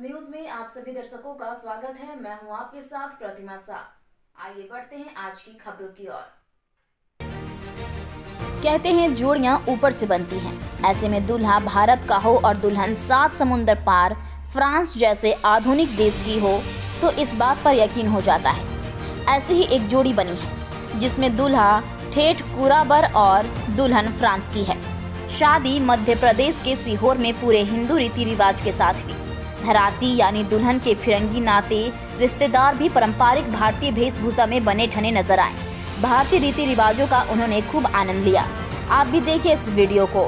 News में आप सभी दर्शकों का स्वागत है। मैं हूँ आपके साथ प्रतिमा शाह आइए बढ़ते हैं आज की खबरों की ओर। कहते हैं, जोड़ियाँ ऊपर से बनती हैं। ऐसे में दूल्हा भारत का हो और दुल्हन सात समुंदर पार, फ्रांस जैसे आधुनिक देश की हो तो इस बात पर यकीन हो जाता है। ऐसी ही एक जोड़ी बनी है, जिसमें दूल्हा, ठेठ कुराबर और दुल्हन फ्रांस की है। शादी मध्य प्रदेश के सीहोर में पूरे हिंदू रीति रिवाज के साथ हुई। धराती यानी दुल्हन के फिरंगी नाते रिश्तेदार भी पारंपरिक भारतीय वेशभूषा में बने ठने नज़र आए। भारतीय रीति रिवाजों का उन्होंने खूब आनंद लिया। आप भी देखिए इस वीडियो को।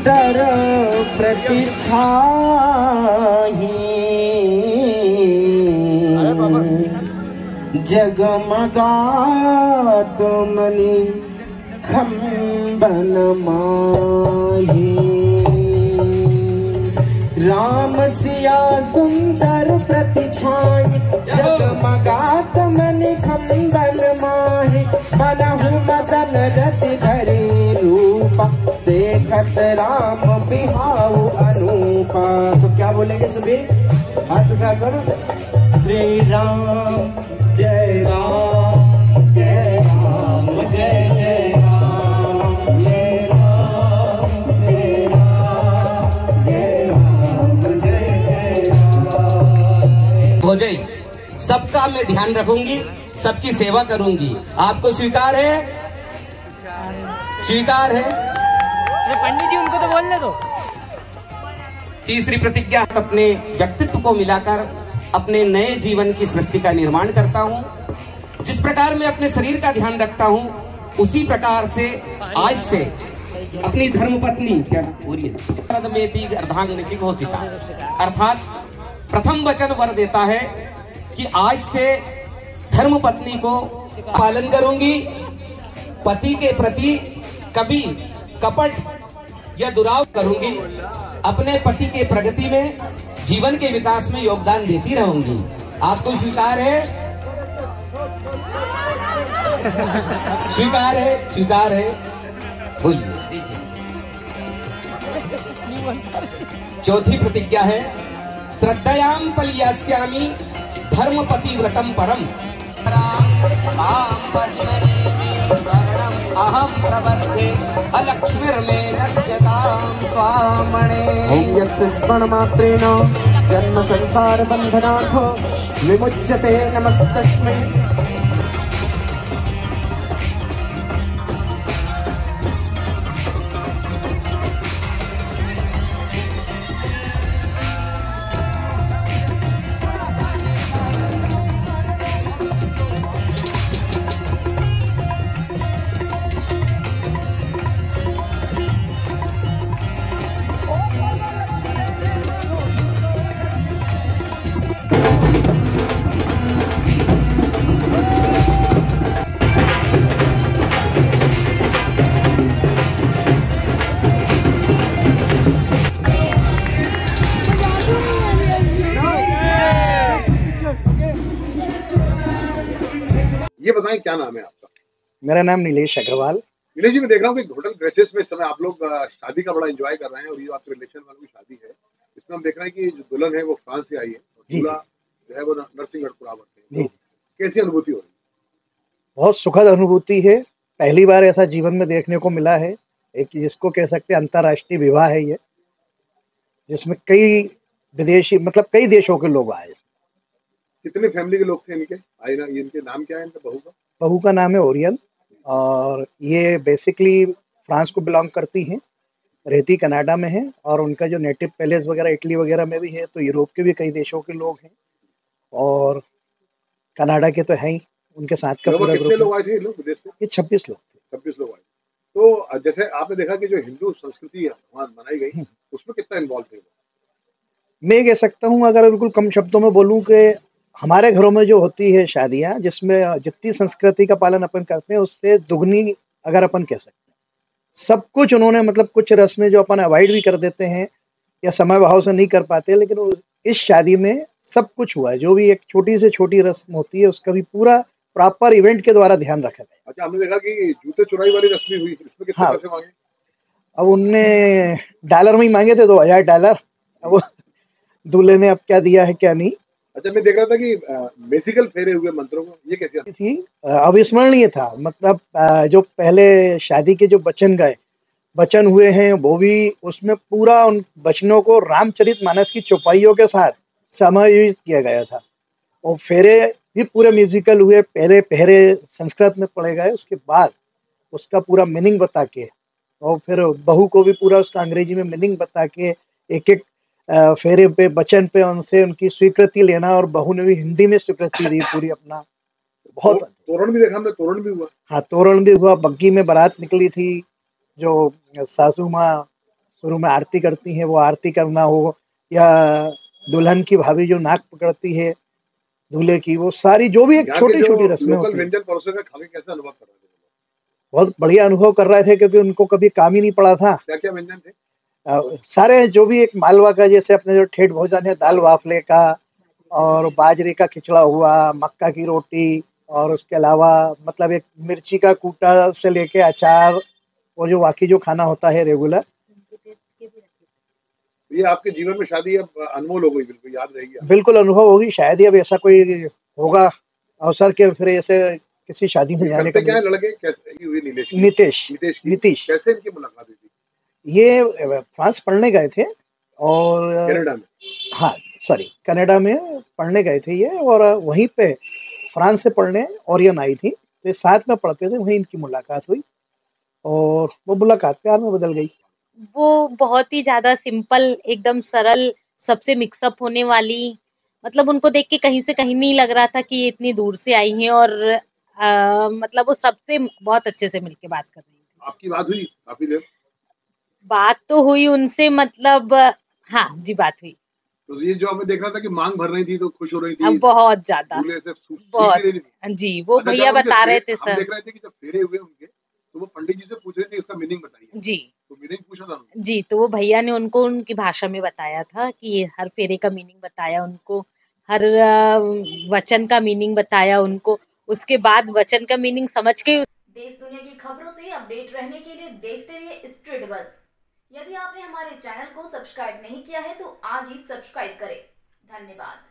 सुंदर प्रतिछाही। जगमगा तुमने खम्बन माही। राम सिया सुंदर प्रतिछाई जगमगा तुमनी खम्बन माही मनहु मदन रति धरे रूपा, देखत राम बिहाऊ अनूपा। तो क्या बोलेंगे सभी हाथ उठा करो श्री राम, जय राम, जय हो जाए सबका मैं ध्यान रखूँगी सबकी सेवा करूँगी। आपको स्वीकार है? स्वीकार है? अरे पंडित जी उनको तो बोलने दो। तीसरी प्रतिज्ञा अपने व्यक्तित्व को मिलाकर अपने नए जीवन की सृष्टि का निर्माण करता हूँ। जिस प्रकार मैं अपने शरीर का ध्यान रखता हूँ उसी प्रकार से आज से अपनी धर्मपत्नी क्या? हो रही है। मेती अर्धांगिनी की घोषिता अर्थात प्रथम वचन वर देता है कि आज से धर्म पत्नी को पालन करूँगी। पति के प्रति कभी कपट या दुराव करूँगी। अपने पति के प्रगति में, जीवन के विकास में योगदान देती रहूँगी। आपको स्वीकार है? स्वीकार है स्वीकार है। बोलिए। चौथी प्रतिज्ञा है श्रद्धयाम पलियास्यामी धर्मपति व्रतम परम अहम अलक्ष्मीर्मे जन्म संसार बंधनाथ विमुच्यते नमस्तस्मै। ये बताएँ क्या नाम है आपका? मेरा नाम नीलेश अग्रवाल। नीलेश जी मैं देख रहा हूँ कि होटल ग्रेसेस में समय आप लोग शादी का बड़ा एंजॉय कर रहे हैं और ये आपके रिलेशन वालों की शादी है। इसमें हम देख रहे हैं कि जो दुल्हन है वो फ्रांस से आई है दूल्हा जो है वो नरसिंहगढ़ पुरावर से तो कैसी अनुभूति हो रही बहुत सुखद अनुभूति है। पहली बार ऐसा जीवन में देखने को मिला है। एक जिसको कह सकते हैं अंतर्राष्ट्रीय विवाह है ये जिसमें कई विदेशी मतलब कई देशों के लोग आए। कितने फैमिली के लोग थे इनके? आए ना इनके नाम क्या है इनका? बहू का? बहू का नाम है ओरियन और ये बेसिकली फ्रांस को बिलोंग करती हैं रहती कनाडा में है और उनका जो नेटिव पैलेस वगैरह इटली वगैरह में भी है तो यूरोप के भी कई देशों के लोग हैं। और कनाडा के तो है ही उनके साथ का पूरा ग्रुप लोग आए थे लोग विदेश से? ये छब्बीस लोग थे। छब्बीस लोग आए। तो जैसे आपने देखा कि जो हिंदू संस्कृति वहाँ मनाई गई हम्म। उसमें कितना इन्वॉल्व थे मैं कह सकता हूँ अगर बिल्कुल कम शब्दों में बोलूँ कि हमारे घरों में जो होती है शादियाँ जिसमें जितनी संस्कृति का पालन अपन करते हैं उससे दुगनी अगर अपन कह सकते हैं। सब कुछ उन्होंने मतलब कुछ रस्में जो अपन अवॉइड भी कर देते हैं या समय भाव से नहीं कर पाते लेकिन इस शादी में सब कुछ हुआ है। जो भी एक छोटी से छोटी रस्म होती है उसका भी पूरा प्रॉपर इवेंट के द्वारा ध्यान रखा गया अच्छा हमने देखा कि जूते चुराई वाली रस्में हुई इसमें कितने हाँ। पैसे मांगे? अब उनने डॉलर में ही मांगे थे दो हज़ार डॉलर। अब दूल्हे ने अब क्या दिया है क्या नहीं? अच्छा मैं देख रहा था कि बेसिकल फेरे हुए मंत्रों को, ये कैसे? थी अविस्मरणीय था मतलब जो पहले शादी के जो वचन गए वचन हुए हैं, वो भी उसमें पूरा उन वचनों को रामचरित मानस की चौपाइयों के साथ समायोजित किया गया था और फेरे भी पूरे म्यूजिकल हुए, पहले पहरे संस्कृत में पढ़े गए, उसके बाद उसका पूरा मीनिंग बता के, और फिर बहू को भी पूरा उसका अंग्रेज़ी में मीनिंग बता के एक एक फेरे पे बचन पे उनसे उनकी स्वीकृति लेना और बहू ने भी हिंदी में स्वीकृति दी पूरी अपना। बहुत तोरण भी देखा हमने तोरण भी हुआ। हाँ तोरण भी हुआ। बग्गी में बारात निकली थी जो सासू माँ शुरू में आरती करती हैं वो आरती करना हो या दुल्हन की भाभी जो नाक पकड़ती है दूल्हे की वो सारी जो भी एक छोटी छोटी रस्में हैं। बहुत बढ़िया अनुभव कर रहे थे क्योंकि उनको कभी काम ही नहीं पड़ा था। क्या क्या व्यंजन थे? सारे जो भी एक मालवा का जैसे अपने जो ठेठ भोजन है दाल वाफले का और बाजरे का खिचड़ा हुआ मक्का की रोटी और उसके अलावा मतलब एक मिर्ची का कूटा से लेके अचार और जो बाकी जो खाना होता है रेगुलर ये आपके जीवन में शादी अब अनमोल हो गई बिल्कुल याद रहेगी बिल्कुल अनुभव होगी शायद ही अब ऐसा कोई होगा अवसर के फिर ऐसे किसी शादी में जाने का क्या लड़के कैसे हुई नीतीश। नीतीश नीतीश। कैसे इनकी मुलाकात हुई थी? ये फ्रांस पढ़ने गए थे और कनाडा में। हाँ सॉरी कनाडा में पढ़ने गए थे ये और वहीं पे फ्रांस से पढ़ने ओरियन आई थी। तो साथ में पढ़ते थे वहीं इनकी मुलाकात हुई और वो मुलाकात प्यार में बदल गई। वो बहुत ही ज़्यादा सिंपल एकदम सरल सबसे मिक्सअप होने वाली। मतलब उनको देख के कहीं से कहीं नहीं लग रहा था कि ये इतनी दूर से आई हैं और आ, मतलब वो सबसे बहुत अच्छे से मिलके बात कर रही थी आपकी बात हुई काफ़ी देर? बात तो हुई उनसे मतलब हाँ जी बात हुई। तो ये जो हमें देख रहा था कि मांग भर रही थी तो खुश हो रही थी? बहुत ज़्यादा। बहुत। जी वो अच्छा, भैया बता रहे थे सर। देख रहे थे कि जब फेरे हुए उनके तो वो पंडित जी से पूछ रहे थे इसका मीनिंग बताइए। जी। तो मीनिंग पूछा था उन्होंने। जी तो वो भैया ने उनको उनकी भाषा में बताया था कि हर फेरे का मीनिंग बताया उनको हर वचन का मीनिंग बताया उनको। उसके बाद वचन का मीनिंग समझ के देश दुनिया की खबरों से अपडेट रहने के लिए देखते रहिए स्ट्रीट बस। यदि आपने हमारे चैनल को सब्सक्राइब नहीं किया है तो आज ही सब्सक्राइब करें। धन्यवाद।